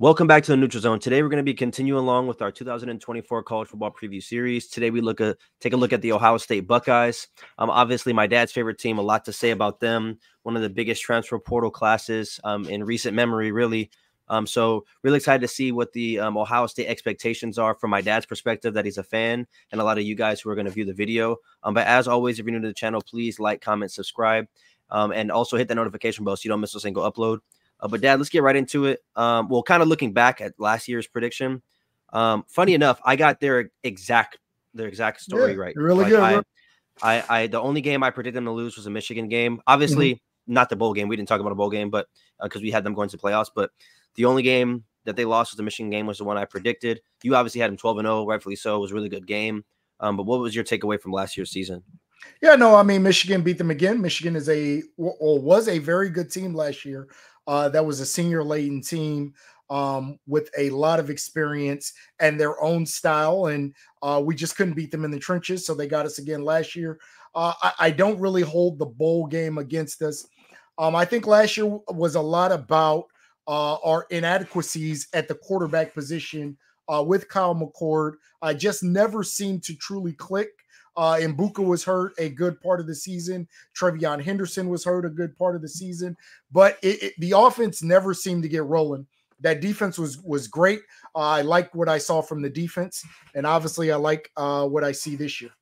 Welcome back to the Neutral Zone. Today we're going to be continuing along with our 2024 college football preview series. Today we look at take a look at the Ohio State Buckeyes. Um, obviously my dad's favorite team. A lot to say about them. One of the biggest transfer portal classes um, in recent memory, really. Um, so really excited to see what the um, Ohio State expectations are from my dad's perspective that he's a fan, and a lot of you guys who are going to view the video. Um, but as always, if you're new to the channel, please like, comment, subscribe, um, and also hit that notification bell so you don't miss a single upload. Uh, but dad, let's get right into it. Um, well, kind of looking back at last year's prediction. Um, funny enough, I got their exact their exact story Yeah, right. really Like, good, I. I, I, the only game I predicted them to lose was a Michigan game. Obviously, Mm-hmm. not the bowl game. We didn't talk about a bowl game, but because we had them going to playoffs. But the only game that they lost was the Michigan game, was the one I predicted. You obviously had them twelve and zero, rightfully so. It was a really good game. Um, but what was your takeaway from last year's season? Yeah, no, I mean Michigan beat them again. Michigan is a or was a very good team last year. Uh, that was a senior laden team um, with a lot of experience and their own style, and uh, we just couldn't beat them in the trenches. So they got us again last year. Uh, I, I don't really hold the bowl game against us. Um, I think last year was a lot about uh, our inadequacies at the quarterback position uh, with Kyle McCord. I just never seemed to truly click. Uh, Egbuka was hurt a good part of the season. TreVeyon Henderson was hurt a good part of the season, but it, it- the offense never seemed to get rolling. That defense was was great. Uh, I like what I saw from the defense, and obviously I like uh, what I see this year.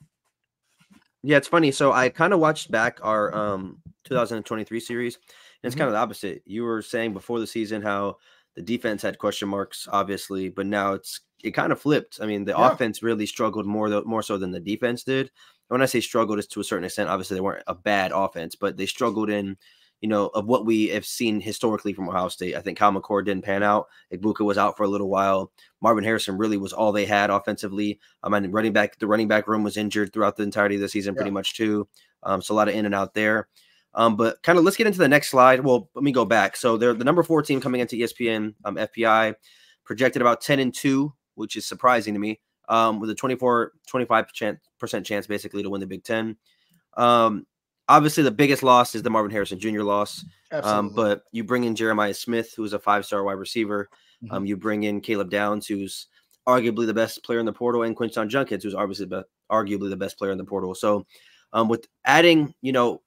Yeah, it's funny. So I kind of watched back our um 2023 series, and it's Mhm. kind of the opposite. You were saying before the season how the defense had question marks, obviously, but now it's it kind of flipped. I mean, the Yeah. offense really struggled more more so than the defense did. When I say struggled, it's to a certain extent. Obviously, they weren't a bad offense, but they struggled in, you know, of what we have seen historically from Ohio State. I think Kyle McCord didn't pan out. Egbuka was out for a little while. Marvin Harrison really was all they had offensively. I mean, running back, the running back room was injured throughout the entirety of the season, pretty much too. Um, so a lot of in and out there. Um, but kind of let's get into the next slide. Well, let me go back. So they're the number four team coming into ESPN um, FPI, projected about 10 and 2, which is surprising to me. Um, with a 24, 25% chance basically to win the Big Ten. Um, obviously the biggest loss is the Marvin Harrison Jr. loss. Um, but you bring in Jeremiah Smith, who's a five star wide receiver. Mm-hmm. Um, you bring in Caleb Downs, who's arguably the best player in the portal, and Quinshon Judkins, who's obviously be- arguably the best player in the portal. So, um, with adding, you know,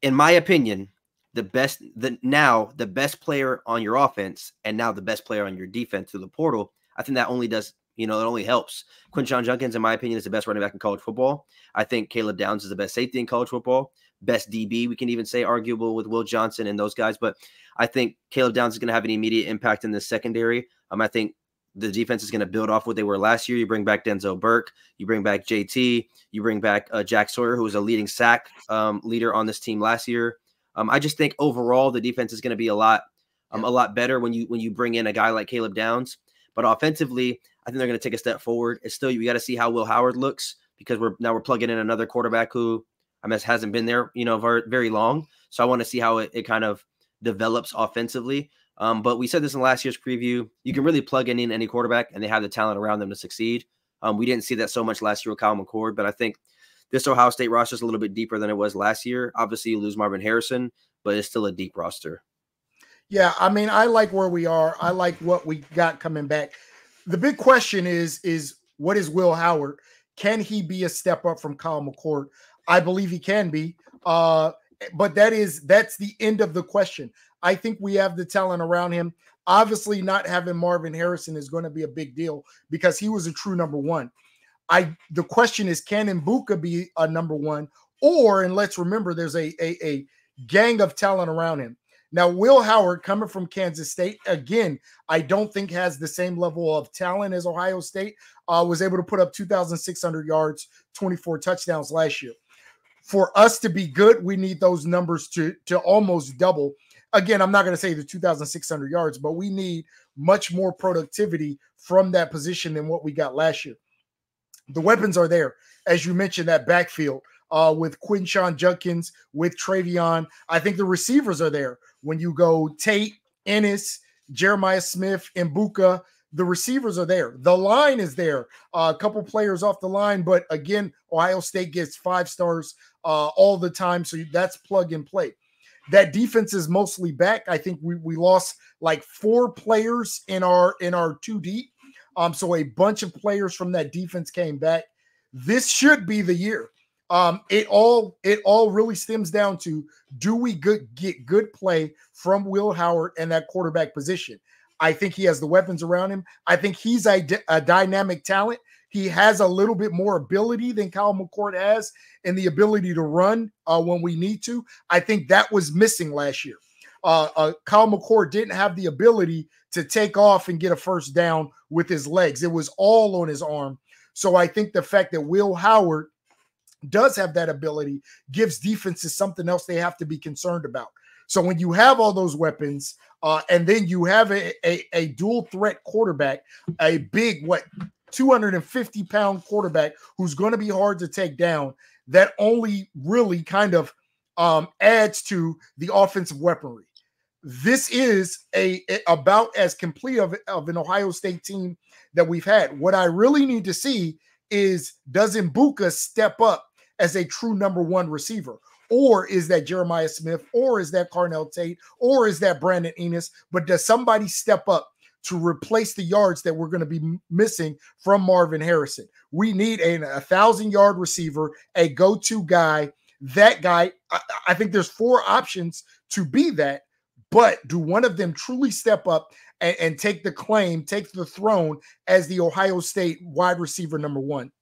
in my opinion, the best, the now the best player on your offense, and now the best player on your defense through the portal, I think that only does, you know, it only helps. Quinshon Judkins, in my opinion, is the best running back in college football. I think Caleb Downs is the best safety in college football best DB, we can even say arguable with Will Johnson and those guys. But I think Caleb Downs is going to have an immediate impact in the secondary. Um, I think the defense is going to build off what they were last year. You bring back Denzel Burke, you bring back JT, you bring back uh, Jack Sawyer, who was a leading sack um, leader on this team last year. Um, I just think overall the defense is going to be a lot, um, a lot better when you when you bring in a guy like Caleb Downs. But offensively, I think they're going to take a step forward. It's still you got to see how Will Howard looks because we're now we're plugging in another quarterback who I mean, hasn't been there, you know, very, very long. So I want to see how it, it kind of develops offensively. Um, but we said this in last year's preview. You can really plug in, in any quarterback, and they have the talent around them to succeed. Um, we didn't see that so much last year with Kyle McCord, but I think this Ohio State roster is a little bit deeper than it was last year. Obviously, you lose Marvin Harrison, but it's still a deep roster. Yeah, I mean, I like where we are. I like what we got coming back. The big question is is what is Will Howard? Can he be a step up from Kyle McCord? I believe he can be. Uh, but that is that's the end of the question. I think we have the talent around him. Obviously, not having Marvin Harrison is going to be a big deal because he was a true number one. I the question is, can Egbuka be a number one? Or and let's remember, there's a a, a gang of talent around him. Now, Will Howard coming from Kansas State, again, I don't think has the same level of talent as Ohio State. Uh, was able to put up 2,600 yards, 24 touchdowns last year. For us to be good, we need those numbers to, to almost double. Again, I'm not going to say the 2,600 yards, but we need much more productivity from that position than what we got last year. The weapons are there. As you mentioned, that backfield uh, with Quinshon Judkins, with TreVeyon. I think the receivers are there. When you go Tate, Inniss, Jeremiah Smith, and Egbuka, the receivers are there. The line is there. Uh, a couple players off the line, but again, Ohio State gets five stars uh, all the time, so that's plug and play. that defense is mostly back. I think we, we lost like four players in our in our two deep. Um, so a bunch of players from that defense came back. This should be the year. Um, it all it all really stems down to do we good, get good play from Will Howard and that quarterback position? I think he has the weapons around him. I think he's a, a dynamic talent. He has a little bit more ability than Kyle McCord has, and the ability to run uh, when we need to. I think that was missing last year. Uh, uh, Kyle McCord didn't have the ability to take off and get a first down with his legs. It was all on his arm. So I think the fact that Will Howard does have that ability gives defenses something else they have to be concerned about. So when you have all those weapons, uh, and then you have a, a, a dual threat quarterback, a big what 250 pound quarterback who's going to be hard to take down, that only really kind of um, adds to the offensive weaponry. This is a, a about as complete of, of an Ohio State team that we've had. What I really need to see is does Egbuka step up as a true number one receiver? Or is that Jeremiah Smith? Or is that Carnell Tate? Or is that Brandon Inniss? But does somebody step up to replace the yards that we're going to be missing from Marvin Harrison? We need a, a thousand yard receiver, a go to guy. That guy, I, I think there's four options to be that. But do one of them truly step up and, and take the claim, take the throne as the Ohio State wide receiver number one?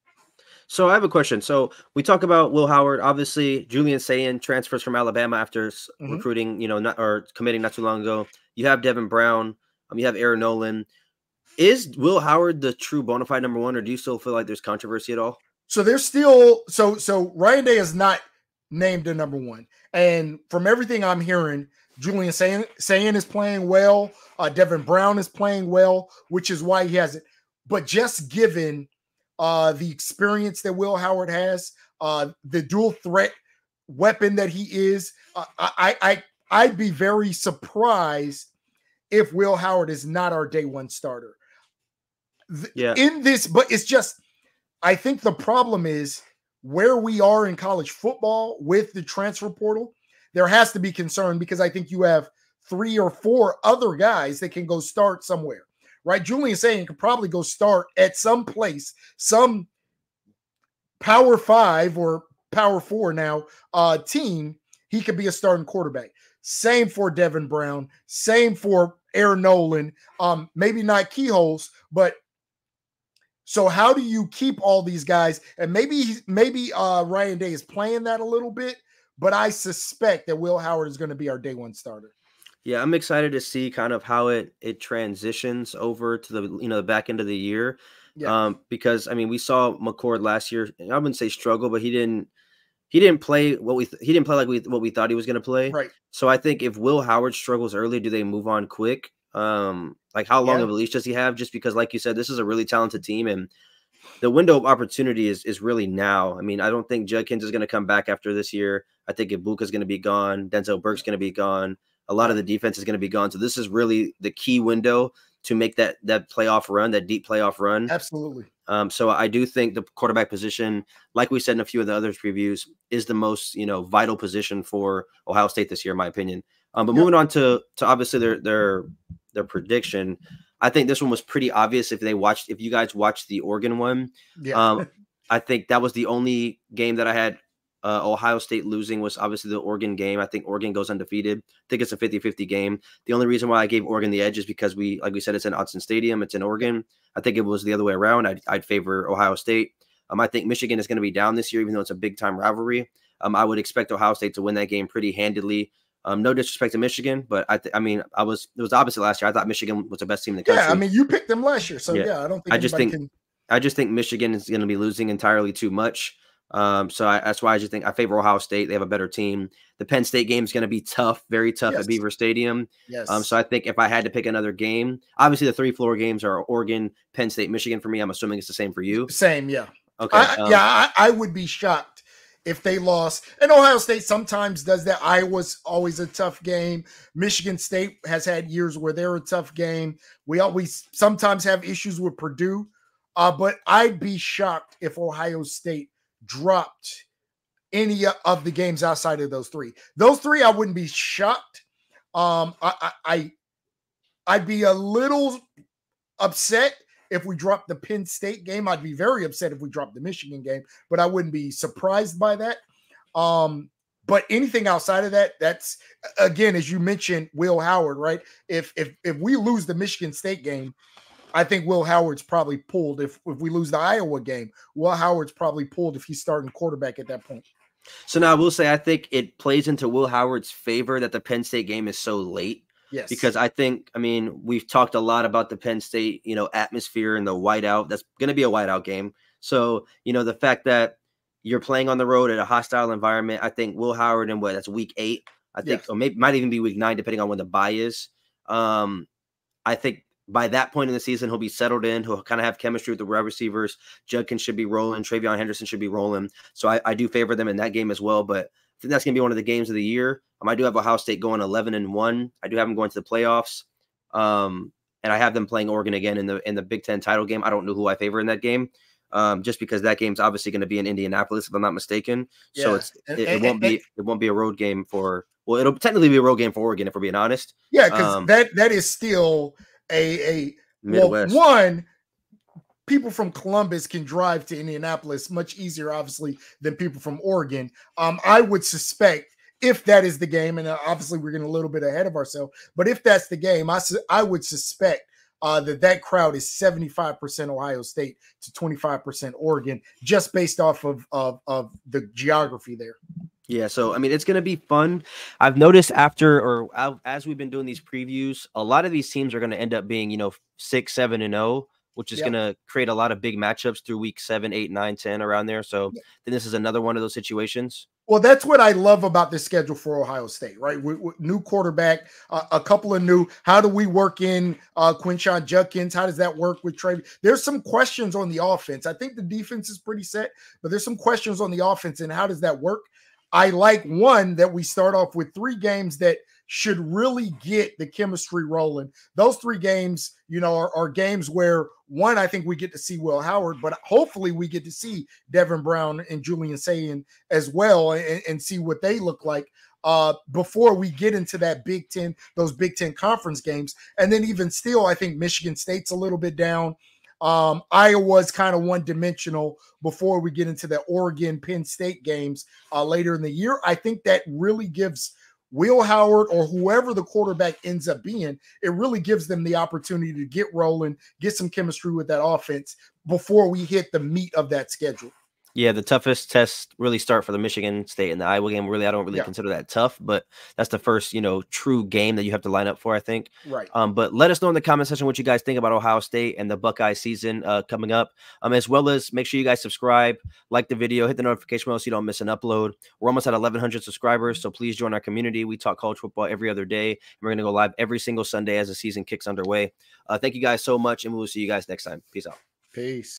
So I have a question. So we talk about Will Howard. Obviously, Julian Sayin transfers from Alabama after mm-hmm. recruiting, you know, not or committing not too long ago. You have Devin Brown. Um, you have Air Noland. Is Will Howard the true bona fide number one, or do you still feel like there's controversy at all? So there's still so so Ryan Day is not named a number one, and from everything I'm hearing, Julian Sayin, Sayin is playing well. Uh, Devin Brown is playing well, which is why he has it. But just given uh, the experience that Will Howard has, uh, the dual threat weapon that he is, uh, I, I I'd be very surprised if Will Howard is not our day one starter. Yeah. In this, but it's just, I think the problem is where we are in college football with the transfer portal there has to be concern because I think you have three or four other guys that can go start somewhere, right? Julian Sayin could probably go start at some place, some power five or power four now uh, team. He could be a starting quarterback. Same for Devin Brown. Same for Air Noland. Um, maybe not Kienholz, but so how do you keep all these guys? And maybe maybe uh, Ryan Day is playing that a little bit but I suspect that Will Howard is going to be our day one starter. Yeah, I'm excited to see kind of how it it transitions over to the you know the back end of the year. Yeah. Um, because I mean, we saw McCord last year. I wouldn't say struggle, but he didn't he didn't play what we th- he didn't play like we what we thought he was going to play. Right. So I think if Will Howard struggles early, do they move on quick? Um, like how long yeah. of a leash does he have? Just because, like you said, this is a really talented team, and the window of opportunity is is really now. I mean, I don't think Judkins is going to come back after this year. I think Egbuka is going to be gone. Denzel Burke's going to be gone. A lot of the defense is going to be gone. So this is really the key window to make that that playoff run, that deep playoff run. Absolutely. Um, so I do think the quarterback position, like we said in a few of the other previews, is the most you know vital position for Ohio State this year, in my opinion. Um, but yep. moving on to to obviously their their their prediction. I think this one was pretty obvious if they watched, if you guys watched the Oregon one. Yeah. Um, I think that was the only game that I had uh, Ohio State losing was obviously the Oregon game. I think Oregon goes undefeated. I think it's a 50 50 game. The only reason why I gave Oregon the edge is because we, like we said, it's in Autzen Stadium, it's in Oregon. I think it was the other way around. I'd, I'd favor Ohio State. Um, I think Michigan is going to be down this year, even though it's a big time rivalry. Um, I would expect Ohio State to win that game pretty handedly. Um, no disrespect to Michigan, but I, th- I mean, I was it was opposite last year. I thought Michigan was the best team in the country. Yeah, I mean, you picked them last year, so yeah, yeah I don't think I just think can... I just think Michigan is going to be losing entirely too much. Um, so I, that's why I just think I favor Ohio State. They have a better team. The Penn State game is going to be tough, very tough yes. at Beaver Stadium. Yes. Um, so I think if I had to pick another game, obviously the three floor games are Oregon, Penn State, Michigan for me. I'm assuming it's the same for you. Same, yeah. Okay. I, um, yeah, I, I would be shocked if they lost. And Ohio State sometimes does that. Iowa's always a tough game. Michigan State has had years where they're a tough game. We always sometimes have issues with Purdue. Uh, but I'd be shocked if Ohio State dropped any of the games outside of those three. Those three, I wouldn't be shocked. Um, I, I, I'd be a little upset if we dropped the Penn State game. I'd be very upset if we dropped the Michigan game, but I wouldn't be surprised by that. Um, but anything outside of that, that's again, as you mentioned, Will Howard, right? If if if we lose the Michigan State game, I think Will Howard's probably pulled. If if we lose the Iowa game, Will Howard's probably pulled if he's starting quarterback at that point. So now I will say I think it plays into Will Howard's favor that the Penn State game is so late. Yes. Because I think, I mean, we've talked a lot about the Penn State, you know, atmosphere and the whiteout. That's going to be a whiteout game. So, you know, the fact that you're playing on the road at a hostile environment, I think Will Howard and what that's week eight. I think, yes. or maybe might even be week nine, depending on when the bye is. Um, I think by that point in the season, he'll be settled in. He'll kind of have chemistry with the wide receivers. Judkins should be rolling. TreVeyon Henderson should be rolling. So I, I do favor them in that game as well. But I think that's going to be one of the games of the year. Um, I do have Ohio State going 11 and one. I do have them going to the playoffs. Um, and I have them playing Oregon again in the in the Big Ten title game. I don't know who I favor in that game, um, just because that game's obviously going to be in Indianapolis, if I'm not mistaken. Yeah. So it's it, it won't be it won't be a road game for well, it'll technically be a road game for Oregon if we're being honest. Yeah, because um, that that is still a a Midwest. Well, one, people from Columbus can drive to Indianapolis much easier, obviously, than people from Oregon. Um, I would suspect if that is the game, and uh, obviously we're getting a little bit ahead of ourselves, but if that's the game, I su- I would suspect uh, that that crowd is 75% Ohio State to 25% Oregon, just based off of, of, of the geography there. Yeah, so I mean, it's going to be fun. I've noticed after or as we've been doing these previews, a lot of these teams are going to end up being, you know, six, seven, and zero, which is yep. going to create a lot of big matchups through week seven, eight, nine, ten, around there. So then this is another one of those situations. Well, that's what I love about this schedule for Ohio State, right? With, with new quarterback, uh, a couple of new. How do we work in uh, Quinshon Judkins? How does that work with Trey? There's some questions on the offense. I think the defense is pretty set, but there's some questions on the offense and how does that work? I like one that we start off with three games that should really get the chemistry rolling. Those three games, you know, are, are, games where one, I think we get to see Will Howard, but hopefully we get to see Devin Brown and Julian Sayin as well and, and see what they look like uh, before we get into that Big Ten, those Big Ten conference games. And then even still, I think Michigan State's a little bit down. Um, Iowa's kind of one dimensional before we get into the Oregon Penn State games uh, later in the year. I think that really gives Will Howard or whoever the quarterback ends up being, it really gives them the opportunity to get rolling, get some chemistry with that offense before we hit the meat of that schedule. Yeah, the toughest tests really start for the Michigan State and the Iowa game. Really, I don't really yeah. consider that tough, but that's the first, you know, true game that you have to line up for. I think. Right. Um, but let us know in the comment section what you guys think about Ohio State and the Buckeye season uh, coming up. Um, as well as make sure you guys subscribe, like the video, hit the notification bell so you don't miss an upload. We're almost at 1,100 subscribers, so please join our community. We talk college football every other day, and we're gonna go live every single Sunday as the season kicks underway. Uh, thank you guys so much, and we will see you guys next time. Peace out. Peace.